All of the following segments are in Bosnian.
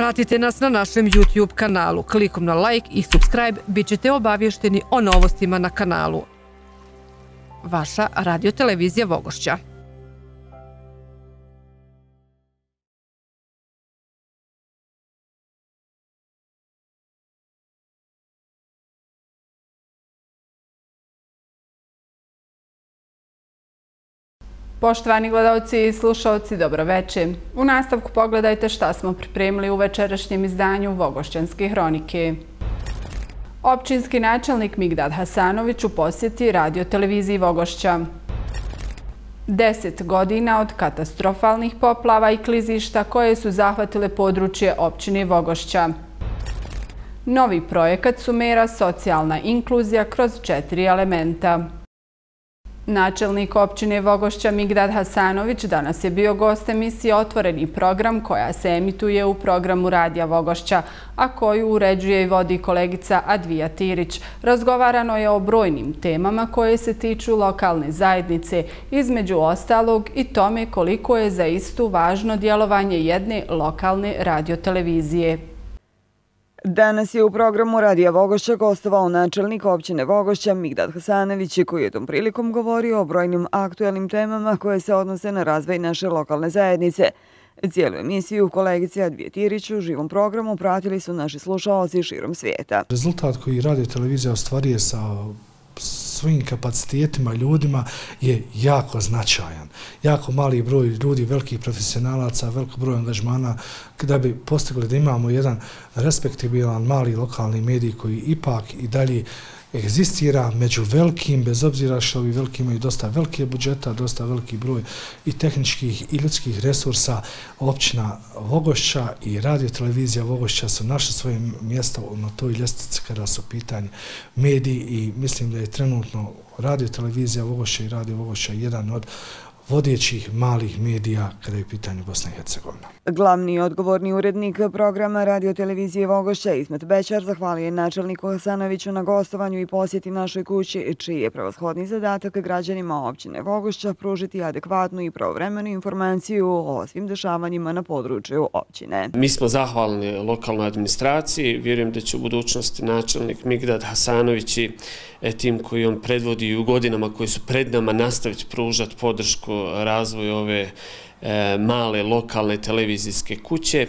Pratite nas na našem YouTube kanalu. Klikom na like i subscribe bit ćete obavješteni o novostima na kanalu. Vaša radiotelevizija Vogošća. Poštovani gledalci i slušalci, dobro večer. U nastavku pogledajte šta smo pripremili u večerašnjem izdanju Vogošćanske hronike. Općinski načelnik Migdad Hasanović u posjeti radioteleviziji Vogošća. Deset godina od katastrofalnih poplava i klizišta koje su zahvatile područje općine Vogošća. Novi projekat sumera socijalna inkluzija kroz četiri elementa. Načelnik općine Vogošća Migdad Hasanović danas je bio gost emisije Otvoreni program koja se emituje u programu Radija Vogošća, a koju uređuje i vodi kolegica Advija Tirić. Razgovarano je o brojnim temama koje se tiču lokalne zajednice, između ostalog i tome koliko je za istu važno djelovanje jedne lokalne radiotelevizije. Danas je u programu Radija Vogošća gostovao načelnik općine Vogošća Migdad Hasanović koji je tom prilikom govorio o brojnim aktuelnim temama koje se odnose na razvoj naše lokalne zajednice. Cijelu emisiju kolegice Advije Tirić u živom programu pratili su naši slušalci širom svijeta. Rezultat koji radio televizija ostvarije sa svojim kapacitetima ljudima je jako značajan. Jako mali broj ljudi, velikih profesionalaca, veliko broj angažmana, da bi postigli da imamo jedan respektibilan mali lokalni medij koji ipak i dalje egzistira među velikim, bez obzira što ovi veliki imaju dosta velike budžeta, dosta veliki broj i tehničkih i ljudskih resursa, općina Vogošća i radio televizija Vogošća su našli svoje mjesto na toj ljestvici kada su pitanje mediji i mislim da je trenutno radio televizija Vogošća i radio Vogošća jedan od vodećih malih medija kada je pitanje Bosna i Hercegovina. Glavni odgovorni urednik programa radio televizije Vogošća Ismet Bećar zahvalio je načelniku Hasanoviću na gostovanju i posjeti našoj kući, čiji je pravoshodni zadatak građanima općine Vogošća pružiti adekvatnu i pravovremenu informaciju o svim dešavanjima na području općine. Mi smo zahvalni lokalnoj administraciji, vjerujem da će u budućnosti načelnik Migdad Hasanović i e, tim koji on predvodi u godinama koji su pred nama nastaviti pružati podršku razvoj ove e, male lokalne televizijske kuće.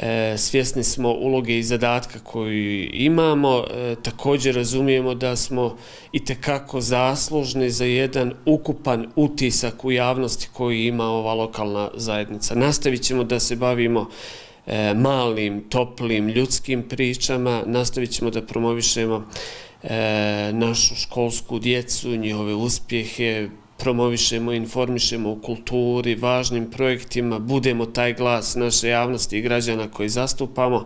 E, svjesni smo uloge i zadatka koju imamo. E, također razumijemo da smo i tekako zaslužni za jedan ukupan utisak u javnosti koji ima ova lokalna zajednica. Nastavit ćemo da se bavimo e, malim, toplim, ljudskim pričama. Nastavit ćemo da promovišemo e, našu školsku djecu, njihove uspjehe, promovišemo, informišemo o kulturi, važnim projektima, budemo taj glas naše javnosti i građana koji zastupamo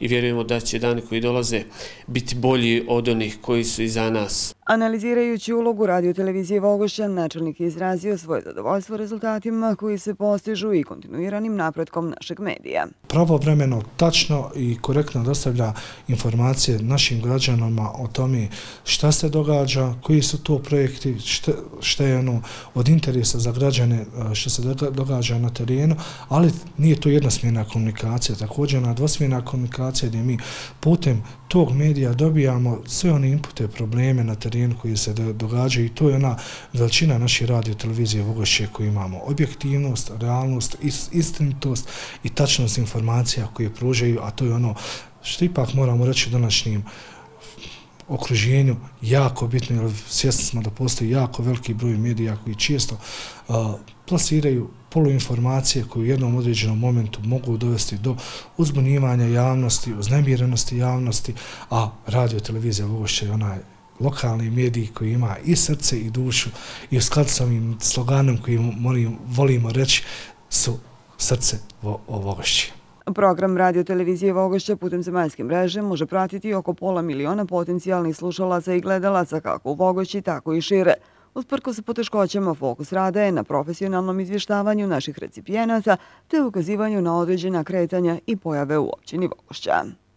i vjerujemo da će dani koji dolaze biti bolji od onih koji su iza nas. Analizirajući ulogu radio televizije Vogošća, načelnik je izrazio svoje zadovoljstvo rezultatima koji se postižu i kontinuiranim napretkom našeg medija. Pravo vremeno, tačno i korektno dostavlja informacije našim građanama o tome šta se događa, koji su to projekti, šta je ono od interesa za građane što se događa na terenu, ali nije to jednosmjerna komunikacija, također na dvosmjerna komunikacija gdje mi putem tog medija dobijamo sve one inpute, probleme na terenu koji se događaju i to je ona veličina naše radio televizije Vogošće koju imamo. Objektivnost, realnost, istinitost i tačnost informacija koje pružaju, a to je ono što ipak moramo reći današnjim današnjim okruženju jako bitno, jer svjesni smo da postoji jako veliki broj medija koji često uh, plasiraju poluinformacije koje u jednom određenom momentu mogu dovesti do uzbunjivanja javnosti, uznemirenosti javnosti, a radio, televizija Vogošća je onaj lokalni medij koji ima i srce i dušu i u skladu s ovim sloganom koji molim, volimo reći su srce vo, o Program radio televizije Vogošća putem zemaljske mreže može pratiti oko pola miliona potencijalnih slušalaca i gledalaca kako u Vogošći, tako i šire. Usprko sa poteškoćama, fokus rada je na profesionalnom izvještavanju naših recipijenata te ukazivanju na određena kretanja i pojave u općini Vogošća.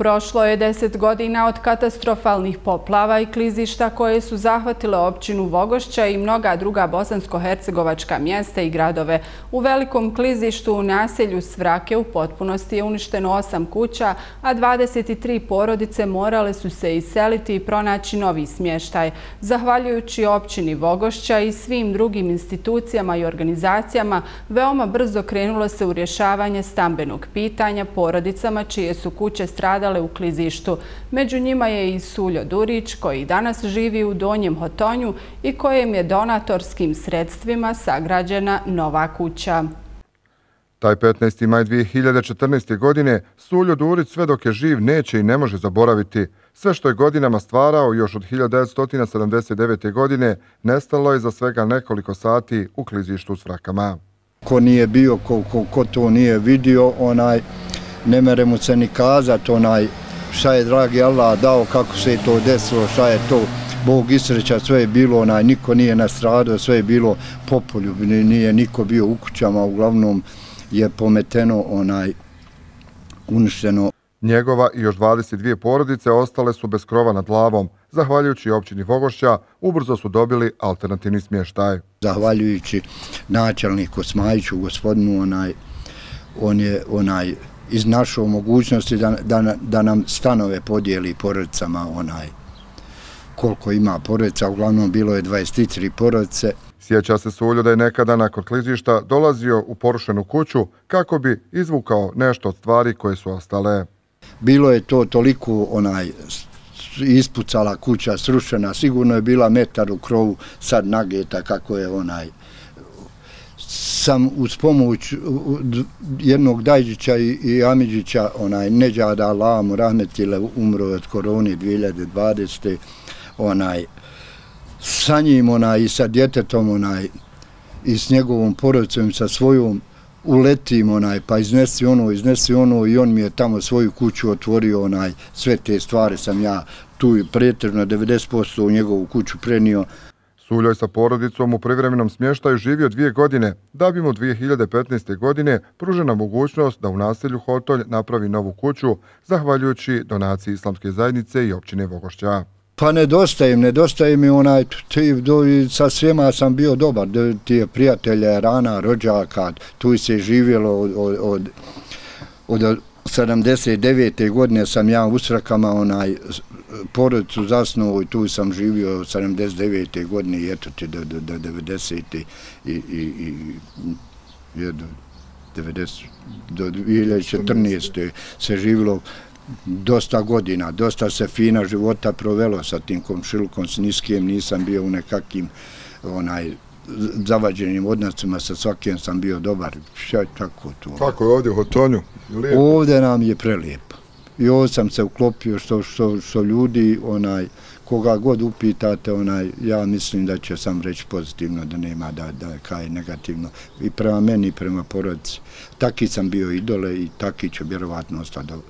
Prošlo je deset godina od katastrofalnih poplava i klizišta koje su zahvatile općinu Vogošća i mnoga druga bosansko-hercegovačka mjesta i gradove. U velikom klizištu u naselju Svrake u potpunosti je uništeno osam kuća, a 23 porodice morale su se iseliti i pronaći novi smještaj. Zahvaljujući općini Vogošća i svim drugim institucijama i organizacijama, veoma brzo krenulo se u rješavanje stambenog pitanja porodicama čije su kuće stradale stradale u klizištu. Među njima je i Suljo Durić, koji danas živi u Donjem Hotonju i kojem je donatorskim sredstvima sagrađena nova kuća. Taj 15. maj 2014. godine Suljo Durić sve dok je živ neće i ne može zaboraviti. Sve što je godinama stvarao još od 1979. godine nestalo je za svega nekoliko sati u klizištu s vrakama. Ko nije bio, ko, ko, ko to nije vidio, onaj ne mere mu se ni kazat onaj šta je dragi Allah dao, kako se je to desilo, šta je to Bog isreća, sve je bilo onaj, niko nije nastradao, sve je bilo popolju, nije niko bio u kućama, uglavnom je pometeno onaj, uništeno. Njegova i još 22 porodice ostale su bez krova nad glavom. Zahvaljujući općini Vogošća, ubrzo su dobili alternativni smještaj. Zahvaljujući načelniku Smajiću, gospodinu, onaj, on je onaj, iznašao mogućnosti da, da, da nam stanove podijeli porodicama onaj koliko ima porodica, uglavnom bilo je 23 porodice. Sjeća se Suljo da je nekada nakon klizišta dolazio u porušenu kuću kako bi izvukao nešto od stvari koje su ostale. Bilo je to toliko onaj ispucala kuća, srušena, sigurno je bila metar u krovu, sad nageta kako je onaj sam uz pomoć jednog Dajđića i i Amidžića, onaj Neđada Alamu, Rahmetile umro od korone 2020. onaj sa njim onaj i sa djetetom onaj i s njegovom porodicom sa svojom uletim onaj pa iznesi ono iznesi ono i on mi je tamo svoju kuću otvorio onaj sve te stvari sam ja tu pretežno 90% u njegovu kuću prenio Suljoj sa porodicom u privremenom smještaju živio dvije godine, da bi mu 2015. godine pružena mogućnost da u naselju Hotolj napravi novu kuću, zahvaljujući donaciji Islamske zajednice i općine Vogošća. Pa nedostaje im, nedostaje mi onaj, ti, do, sa svima sam bio dobar, ti je prijatelja, rana, rođaka, tu se živjelo od, od, od, od 79. godine sam ja u Srakama onaj porodicu zasnuo i tu sam živio 79. godine i eto ti do, do, do 90. i, i, i je do, 90, do 2014. se živilo dosta godina, dosta se fina života provelo sa tim komšilkom s niskim, nisam bio u nekakvim onaj zavađenim odnosima sa svakim sam bio dobar. Šta je tako to? Kako je ovdje u Hotonju? Ovdje nam je prelijepo. I ovo sam se uklopio što, što, što ljudi, onaj, koga god upitate, onaj, ja mislim da će sam reći pozitivno, da nema da, da kaj negativno. I prema meni, i prema porodici. Taki sam bio idole i taki će vjerovatno ostati do,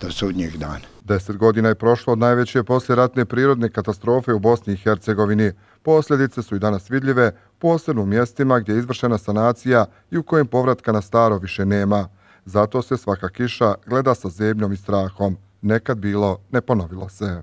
do sudnjeg dana. Deset godina je prošlo od najveće posljeratne prirodne katastrofe u Bosni i Hercegovini. Posljedice su i danas vidljive, posebno u mjestima gdje je izvršena sanacija i u kojem povratka na staro više nema. Zato se svaka kiša gleda sa zemljom i strahom. Nekad bilo, ne ponovilo se.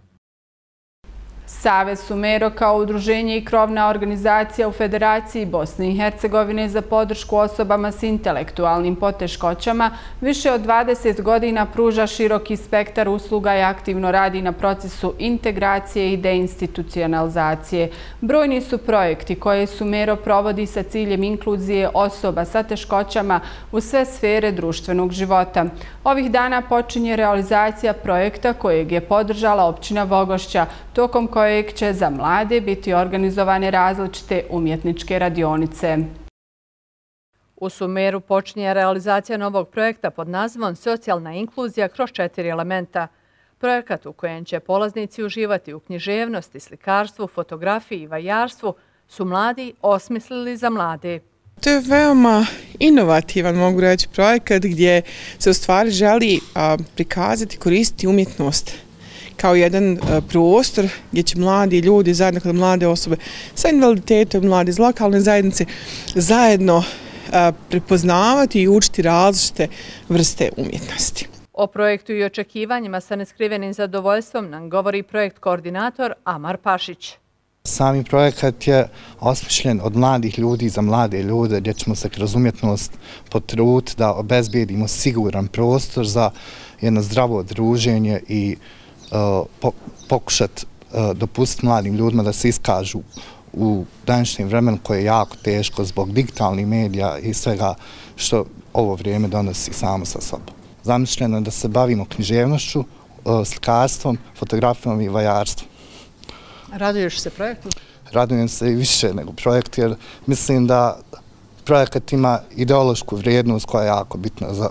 Save Sumero kao udruženje i krovna organizacija u Federaciji Bosne i Hercegovine za podršku osobama s intelektualnim poteškoćama više od 20 godina pruža široki spektar usluga i aktivno radi na procesu integracije i deinstitucionalizacije. Brojni su projekti koje Sumero provodi sa ciljem inkluzije osoba sa teškoćama u sve sfere društvenog života. Ovih dana počinje realizacija projekta kojeg je podržala općina Vogošća, tokom koje kojeg će za mlade biti organizovane različite umjetničke radionice. U Sumeru počinje realizacija novog projekta pod nazvom Socijalna inkluzija kroz četiri elementa. Projekat u kojem će polaznici uživati u književnosti, slikarstvu, fotografiji i vajarstvu su mladi osmislili za mlade. To je veoma inovativan, mogu reći, projekat gdje se u stvari želi prikazati i koristiti umjetnost kao jedan e, prostor gdje će mladi ljudi, zajedno kada mlade osobe sa invaliditetom, mladi iz lokalne zajednice, zajedno e, prepoznavati i učiti različite vrste umjetnosti. O projektu i očekivanjima sa neskrivenim zadovoljstvom nam govori projekt koordinator Amar Pašić. Sami projekat je osmišljen od mladih ljudi za mlade ljude gdje ćemo se kroz umjetnost potrut da obezbijedimo siguran prostor za jedno zdravo druženje i uh, pokušati uh, dopustiti mladim ljudima da se iskažu u današnjem vremenu koje je jako teško zbog digitalnih medija i svega što ovo vrijeme donosi samo sa sobom. Zamišljeno je da se bavimo književnošću, uh, slikarstvom, fotografijom i vajarstvom. Raduješ se projektu? Radujem se i više nego projekt, jer mislim da projekat ima ideološku vrijednost koja je jako bitna za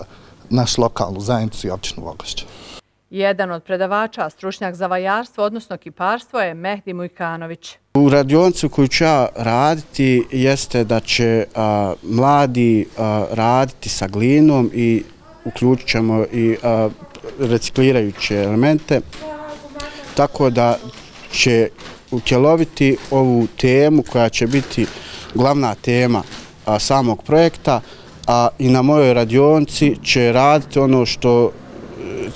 našu lokalnu zajednicu i općinu Vogošća. Jedan od predavača, stručnjak za vajarstvo, odnosno kiparstvo, je Mehdi Mujkanović. U radioncu koju ću ja raditi jeste da će mladi raditi sa glinom i uključit ćemo i reciklirajuće elemente, tako da će utjeloviti ovu temu koja će biti glavna tema samog projekta, a i na mojoj radionci će raditi ono što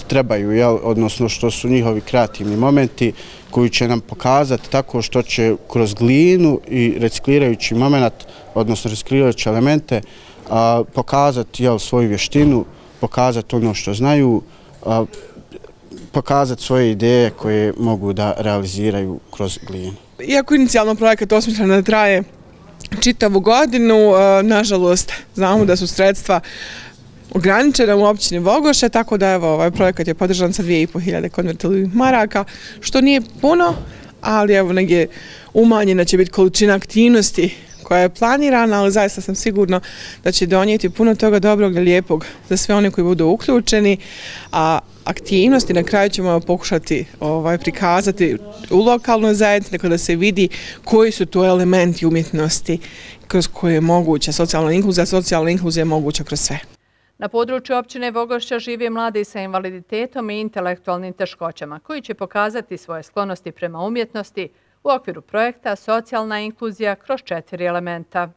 trebaju, trebaju, odnosno što su njihovi kreativni momenti koji će nam pokazati tako što će kroz glinu i reciklirajući moment, odnosno reciklirajući elemente, pokazati svoju vještinu, pokazati ono što znaju, pokazati svoje ideje koje mogu da realiziraju kroz glinu. Iako inicijalno projekat osmišljen da traje čitavu godinu, nažalost znamo da su sredstva ograničena u općini Vogoše, tako da evo, ovaj projekat je podržan sa 2500 konvertilnih maraka, što nije puno, ali evo negdje umanjena će biti količina aktivnosti koja je planirana, ali zaista sam sigurno da će donijeti puno toga dobrog i lijepog za sve one koji budu uključeni, a aktivnosti na kraju ćemo pokušati ovaj, prikazati u lokalnoj zajednici, tako da se vidi koji su to elementi umjetnosti kroz koje je moguća socijalna inkluzija, socijalna inkluzija je moguća kroz sve. Na području općine Vogošća žive mladi sa invaliditetom i intelektualnim teškoćama, koji će pokazati svoje sklonosti prema umjetnosti u okviru projekta Socijalna inkluzija kroz četiri elementa.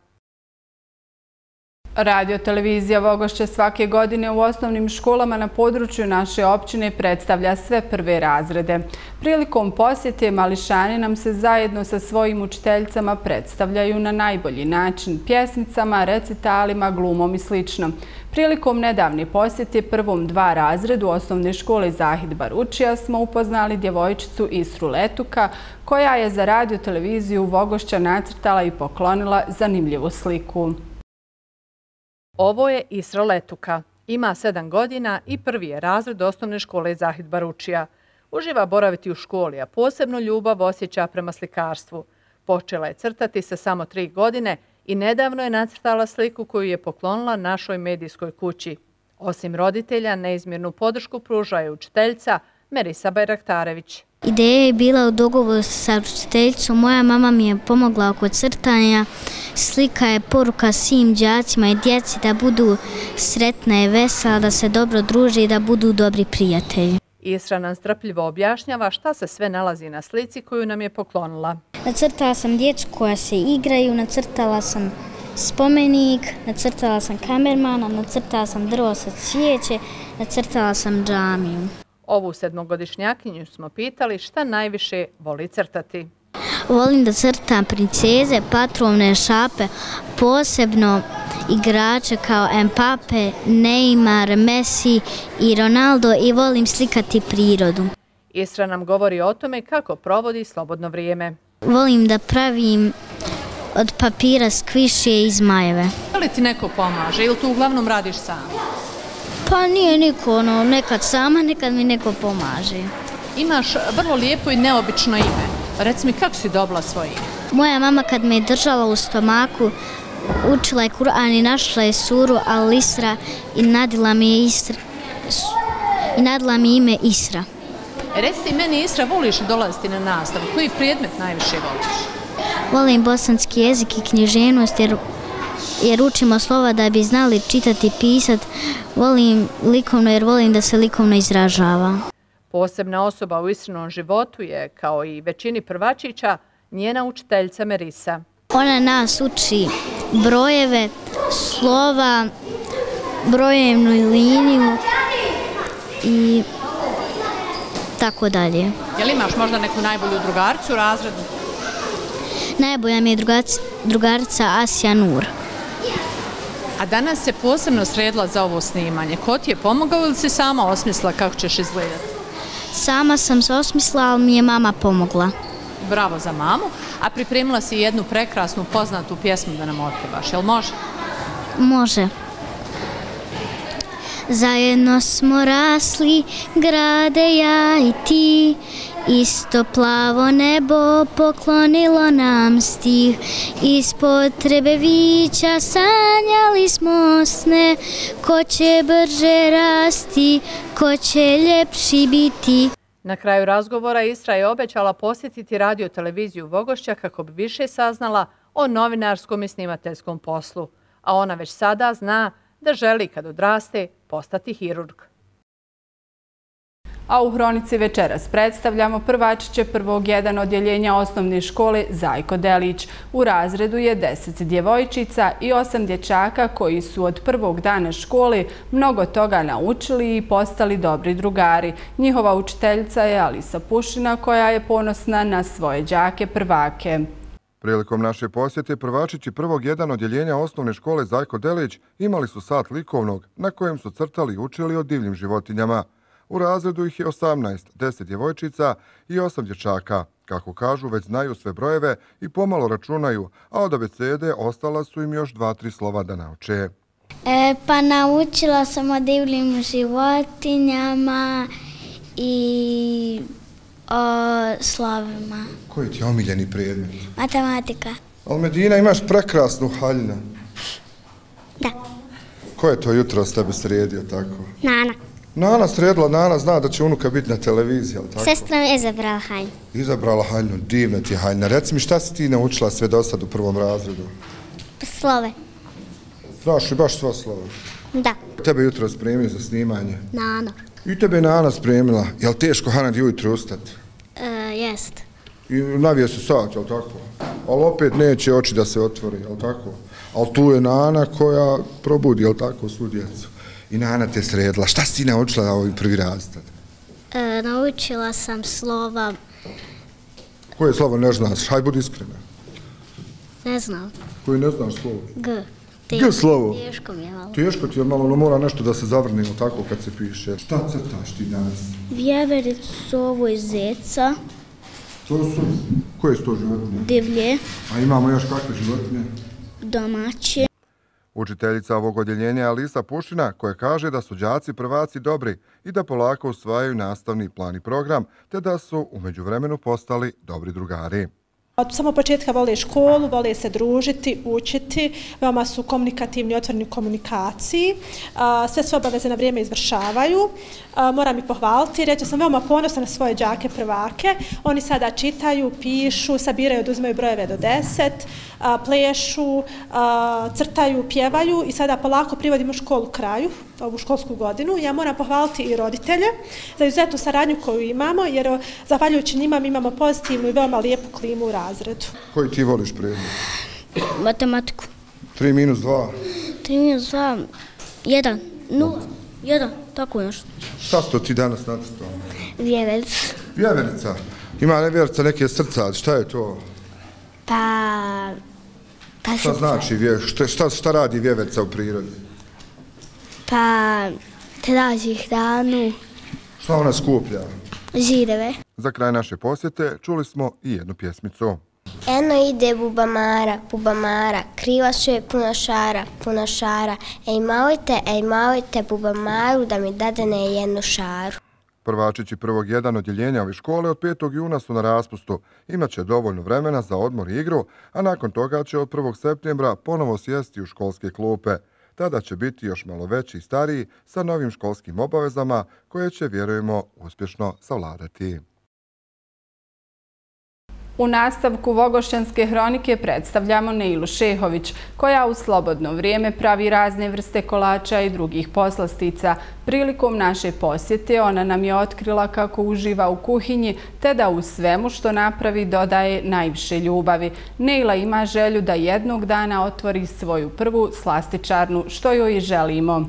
Radio televizija Vogošće svake godine u osnovnim školama na području naše općine predstavlja sve prve razrede. Prilikom posjete Mališani nam se zajedno sa svojim učiteljcama predstavljaju na najbolji način pjesmicama, recitalima, glumom i sl. Prilikom nedavne posjete prvom dva razredu osnovne škole Zahid Baručija smo upoznali djevojčicu Isru Letuka koja je za radio televiziju Vogošća nacrtala i poklonila zanimljivu sliku. Ovo je Isra Letuka. Ima sedam godina i prvi je razred osnovne škole Zahid Baručija. Uživa boraviti u školi, a posebno ljubav osjeća prema slikarstvu. Počela je crtati sa samo tri godine i nedavno je nacrtala sliku koju je poklonila našoj medijskoj kući. Osim roditelja, neizmjernu podršku pruža je učiteljca Merisa Bajraktarević. Ideja je bila u dogovoru sa učiteljicom. Moja mama mi je pomogla oko crtanja. Slika je poruka svim djacima i djeci da budu sretna i vesela, da se dobro druže i da budu dobri prijatelji. Isra nam strpljivo objašnjava šta se sve nalazi na slici koju nam je poklonila. Nacrtala sam djecu koja se igraju, nacrtala sam spomenik, nacrtala sam kamermana, nacrtala sam drvo sa cvijeće, nacrtala sam džamiju. Ovu sedmogodišnjakinju smo pitali šta najviše voli crtati. Volim da crtam princeze, patrovne šape, posebno igrače kao Mbappe, Neymar, Messi i Ronaldo i volim slikati prirodu. Isra nam govori o tome kako provodi slobodno vrijeme. Volim da pravim od papira skviše i zmajeve. Da li ti neko pomaže ili tu uglavnom radiš sam? Pa nije niko, ono, nekad sama, nekad mi neko pomaže. Imaš vrlo lijepo i neobično ime. Reci mi, kako si dobila svoje ime? Moja mama kad me je držala u stomaku, učila je Kur'an i našla je suru Al-Isra i nadila mi je Isra. I nadila mi ime Isra. Reci meni, Isra, voliš dolaziti na nastavu? Koji predmet najviše voliš? Volim bosanski jezik i knjiženost jer jer učimo slova da bi znali čitati i pisati. Volim likovno jer volim da se likovno izražava. Posebna osoba u istrinom životu je, kao i većini prvačića, njena učiteljica Merisa. Ona nas uči brojeve, slova, brojevnu liniju i tako dalje. Je li imaš možda neku najbolju drugaricu u razredu? Najbolja mi je drugarica Asija Nur. A danas se posebno sredila za ovo snimanje. Ko ti je pomogao ili si sama osmislila kako ćeš izgledati? Sama sam se osmislila, ali mi je mama pomogla. Bravo za mamu. A pripremila si jednu prekrasnu poznatu pjesmu da nam otpevaš. Jel može? Može. Zajedno smo rasli, grade ja i ti, Isto plavo nebo poklonilo nam stih, Iz potrebe vića sanjali smo sne, Ko će brže rasti, ko će ljepši biti. Na kraju razgovora Isra je obećala posjetiti radio televiziju Vogošća kako bi više saznala o novinarskom i snimateljskom poslu, a ona već sada zna da želi kad odraste postati hirurg. A u Hronici večeras predstavljamo prvačiće prvog jedan odjeljenja osnovne škole Zajko Delić. U razredu je deset djevojčica i osam dječaka koji su od prvog dana škole mnogo toga naučili i postali dobri drugari. Njihova učiteljica je Alisa Pušina koja je ponosna na svoje džake prvake. Prilikom naše posjete prvačići prvog jedan odjeljenja osnovne škole Zajko Delić imali su sat likovnog na kojem su crtali i učili o divljim životinjama. U razredu ih je 18, 10 djevojčica i 8 dječaka. Kako kažu, već znaju sve brojeve i pomalo računaju, a od abecede ostala su im još dva, tri slova da nauče. E, pa naučila sam o divljim životinjama i o slovima. Koji ti je omiljeni predmet? Matematika. Ali Medina, imaš prekrasnu haljinu. Da. Ko je to jutro s tebe sredio tako? Nana. Nana sredila, Nana zna da će unuka biti na televiziji, ali tako? Sestra mi je izabrala haljnu. Izabrala haljnu, divna ti je haljna. Reci mi, šta si ti naučila sve do sad u prvom razredu? Slove. Znaš li baš sva slova? Da. Tebe jutro spremio za snimanje? Nana. I tebe je Nana spremila. Je li teško, Hana, ujutro ustati? E, jest. I navije se sat, je li tako? Ali opet neće oči da se otvori, je li tako? Ali tu je Nana koja probudi, je li tako, svu djecu? I Nana te sredila. Šta si ti naučila na ovaj prvi razred? E, naučila sam slova... Koje slovo ne znaš? Haj, budi iskrena. Ne znam. Koje ne znaš slovo? G. G slovo? Teško mi je malo. Teško ti je malo, no mora nešto da se zavrne tako kad se piše. Šta crtaš ti danas? Vjevericu ovo iz zeca. To su, koje su to životinje? Divlje. A imamo još kakve životinje? Domaće. Učiteljica ovog odjeljenja je Alisa Pušina koja kaže da su džaci prvaci dobri i da polako usvajaju nastavni plan i program te da su umeđu vremenu postali dobri drugari. Od samo početka vole školu, vole se družiti, učiti, veoma su komunikativni, otvoreni u komunikaciji, sve sve obaveze na vrijeme izvršavaju. Moram ih pohvaliti, reći sam veoma ponosna na svoje džake prvake. Oni sada čitaju, pišu, sabiraju, oduzimaju brojeve do deset, plešu, crtaju, pjevaju i sada polako privodimo školu kraju, ovu školsku godinu. Ja moram pohvaliti i roditelje za izuzetnu saradnju koju imamo, jer zahvaljujući njima mi imamo pozitivnu i veoma lijepu klimu u razredu. Koji ti voliš predmet? Matematiku. 3 minus 2? 3 minus 2, 1, 0, 1, tako još. Šta si to ti danas nacrtao? Vjeverica. Vjeverica? Ima nevjerica neke srca, šta je to? Pa... Pa šta znači šta, šta, šta radi vjeverica u prirodi? Pa... Traži hranu. Šta ona skuplja? Žireve. Za kraj naše posjete čuli smo i jednu pjesmicu. Eno ide bubamara, bubamara, kriva su je puno šara, puno šara. Ej malite, ej malite bubamaru da mi dadene jednu šaru. Prvačići prvog jedan odjeljenja ove škole od 5. juna su na raspustu. Imaće dovoljno vremena za odmor i igru, a nakon toga će od 1. septembra ponovo sjesti u školske klupe. Tada će biti još malo veći i stariji sa novim školskim obavezama koje će, vjerujemo, uspješno savladati. U nastavku Vogošćanske hronike predstavljamo Neilu Šehović, koja u slobodno vrijeme pravi razne vrste kolača i drugih poslastica. Prilikom naše posjete ona nam je otkrila kako uživa u kuhinji, te da u svemu što napravi dodaje najviše ljubavi. Neila ima želju da jednog dana otvori svoju prvu slastičarnu, što joj želimo.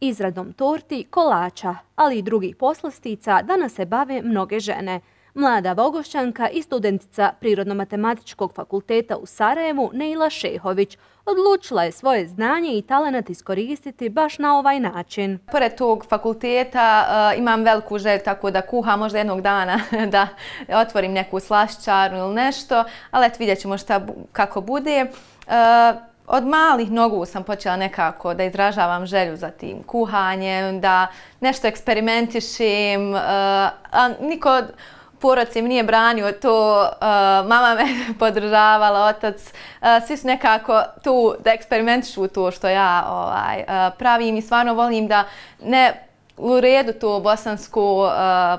Izradom torti, kolača, ali i drugih poslastica danas se bave mnoge žene. Mlada Vogošćanka i studentica Prirodno-matematičkog fakulteta u Sarajevu, Neila Šehović, odlučila je svoje znanje i talent iskoristiti baš na ovaj način. Pored tog fakulteta eh, imam veliku želju tako da kuham možda jednog dana da otvorim neku slašćarnu ili nešto, ali eto vidjet ćemo šta, kako bude. Eh, od malih nogu sam počela nekako da izražavam želju za tim kuhanjem, da nešto eksperimentišim. Eh, a niko od mi nije branio to, uh, mama me podržavala, otac, uh, svi su nekako tu da eksperimentišu to što ja ovaj, uh, pravim i stvarno volim da ne u redu to bosansku uh,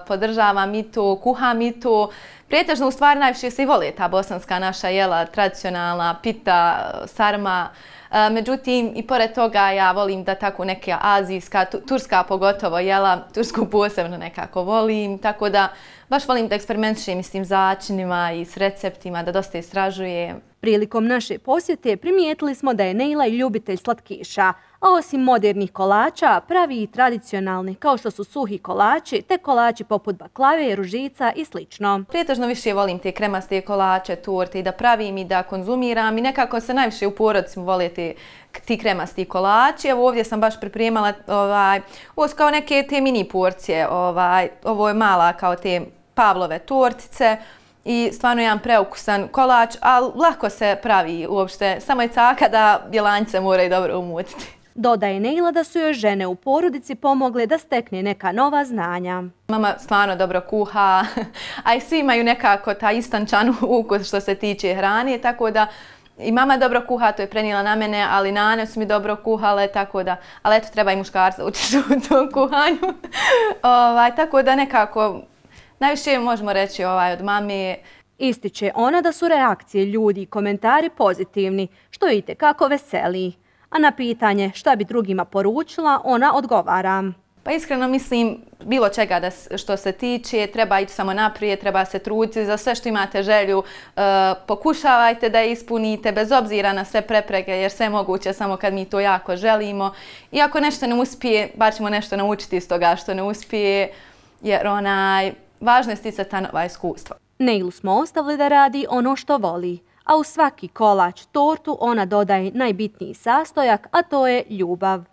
podržavam i to, kuham i to. Prijetežno u stvari najviše se i voli ta bosanska naša jela, tradicionalna, pita, sarma. E, međutim, i pored toga ja volim da tako neke azijska, turska pogotovo jela, tursku posebno nekako volim, tako da baš volim da eksperimentišem s tim začinima i s receptima, da dosta istražujem. Prilikom naše posjete primijetili smo da je Neila i ljubitelj slatkiša, a osim modernih kolača pravi i tradicionalni, kao što su suhi kolači, te kolači poput baklave, ružica i sl. Prijetežno više volim te kremaste kolače, torte i da pravim i da konzumiram i nekako se najviše u porodci vole te ti kremasti kolači. Evo ovdje sam baš pripremala ovaj, ovo kao neke te mini porcije. Ovaj, ovo je mala kao te Pavlove tortice i stvarno jedan preukusan kolač, ali lako se pravi uopšte. Samo je caka da bjelanjce moraju dobro umutiti. Dodaje Neila da su joj žene u porodici pomogle da stekne neka nova znanja. Mama stvarno dobro kuha, a i svi imaju nekako ta istančan ukus što se tiče hrane, tako da i mama dobro kuha, to je prenijela na mene, ali nane su mi dobro kuhale, tako da, ali eto, treba i muškarca učiti u tom kuhanju. ovaj, tako da nekako, najviše možemo reći ovaj, od mami. Ističe ona da su reakcije ljudi i komentari pozitivni, što je i kako veseli. A na pitanje šta bi drugima poručila, ona odgovara. Pa iskreno mislim, bilo čega da što se tiče, treba ići samo naprijed, treba se truditi za sve što imate želju, e, pokušavajte da ispunite bez obzira na sve prepreke, jer sve je moguće samo kad mi to jako želimo. I ako nešto ne uspije, bar ćemo nešto naučiti iz toga što ne uspije, jer onaj, važno je sticati ta nova iskustva. Neilu smo ostavili da radi ono što voli, a u svaki kolač tortu ona dodaje najbitniji sastojak, a to je ljubav.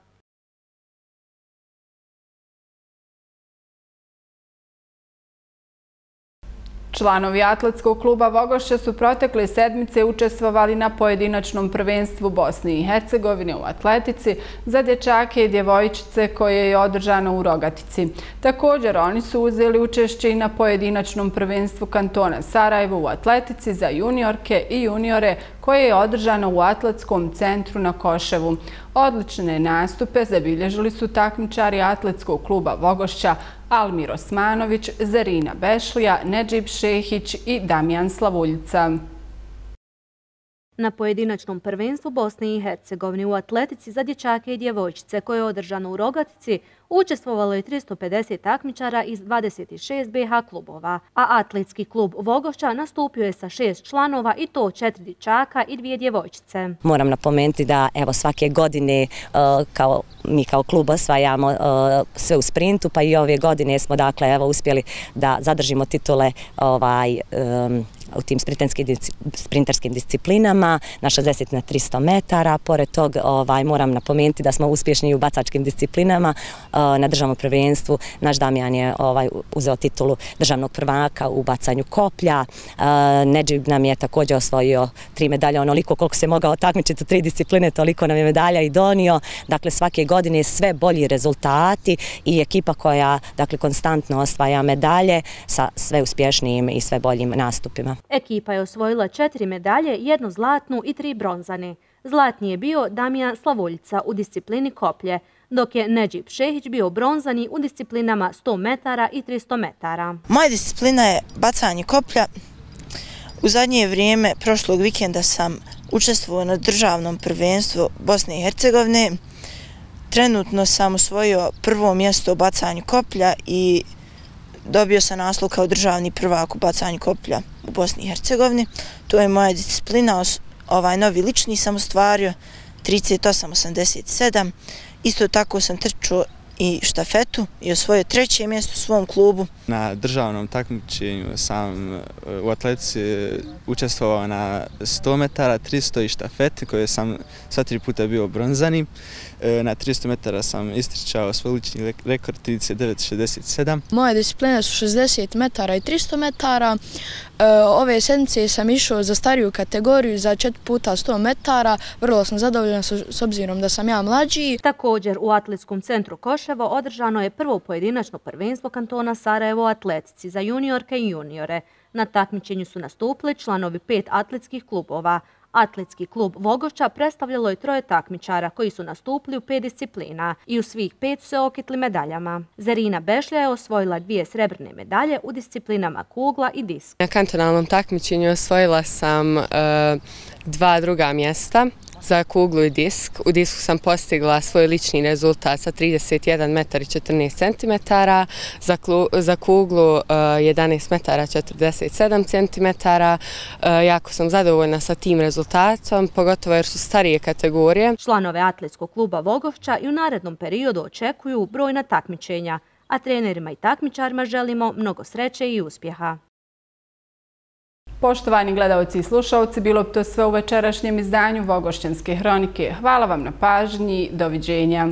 Članovi atletskog kluba Vogošća su protekle sedmice učestvovali na pojedinačnom prvenstvu Bosne i Hercegovine u atletici za dječake i djevojčice koje je održano u Rogatici. Također oni su uzeli učešće i na pojedinačnom prvenstvu kantona Sarajevo u atletici za juniorke i juniore koje je održano u atletskom centru na Koševu. Odlične nastupe zabilježili su takmičari atletskog kluba Vogošća, Almir Osmanović, Zarina Bešlija, Nedžib Šehić i Damjan Slavuljica. Na pojedinačnom prvenstvu Bosne i Hercegovine u atletici za dječake i djevojčice koje je održano u Rogatici učestvovalo je 350 takmičara iz 26 BH klubova, a atletski klub Vogošća nastupio je sa šest članova i to četiri dječaka i dvije djevojčice. Moram napomenuti da evo svake godine e, kao mi kao klub osvajamo e, sve u sprintu, pa i ove godine smo dakle evo uspjeli da zadržimo titule ovaj um, u tim sprinterskim disciplinama na 60 na 300 metara. Pored tog ovaj, moram napomenuti da smo uspješni u bacačkim disciplinama eh, na državnom prvenstvu. Naš Damjan je ovaj, uzeo titulu državnog prvaka u bacanju koplja. Neđib Nedžib nam je također osvojio tri medalje, onoliko koliko se mogao takmičiti u tri discipline, toliko nam je medalja i donio. Dakle, svake godine sve bolji rezultati i ekipa koja dakle, konstantno osvaja medalje sa sve uspješnijim i sve boljim nastupima. Ekipa je osvojila četiri medalje, jednu zlatnu i tri bronzane. Zlatni je bio Damija Slavoljica u disciplini koplje, dok je Neđip Šehić bio bronzani u disciplinama 100 metara i 300 metara. Moja disciplina je bacanje koplja. U zadnje vrijeme, prošlog vikenda sam učestvovao na državnom prvenstvu Bosne i Hercegovine. Trenutno sam osvojio prvo mjesto u bacanju koplja i dobio sam naslov kao državni prvak u bacanju koplja u Bosni i Hercegovini. To je moja disciplina, ovaj novi lični sam ostvario, 38.87. Isto tako sam trčao i štafetu i osvojio treće mjesto u svom klubu. Na državnom takmičenju sam e, u atletici učestvovao na 100 metara, 300 i štafeti koje sam sva tri puta bio bronzani. E, na 300 metara sam istričao svoj lični rekord 39.67. Moje discipline su 60 metara i 300 metara. Ove sedmice sam išao za stariju kategoriju za 4 puta 100 metara. Vrlo sam zadovoljena s obzirom da sam ja mlađi. Također u Atletskom centru Preševo održano je prvo pojedinačno prvenstvo kantona Sarajevo atletici za juniorke i juniore. Na takmičenju su nastupili članovi pet atletskih klubova, Atletski klub Vogošća predstavljalo je troje takmičara koji su nastupili u pet disciplina i u svih pet su se okitli medaljama. Zarina Bešlja je osvojila dvije srebrne medalje u disciplinama kugla i disk. Na kantonalnom takmičenju osvojila sam e, dva druga mjesta za kuglu i disk. U disku sam postigla svoj lični rezultat sa 31 metara i 14 centimetara, za, za kuglu 11 eh, metara 47 centimetara. Eh, jako sam zadovoljna sa tim rezultatom, pogotovo jer su starije kategorije. Članove atletskog kluba Vogovča i u narednom periodu očekuju brojna takmičenja, a trenerima i takmičarima želimo mnogo sreće i uspjeha. Poštovani gledalci i slušalci, bilo bi to sve u večerašnjem izdanju Vogošćanske hronike. Hvala vam na pažnji. Doviđenja.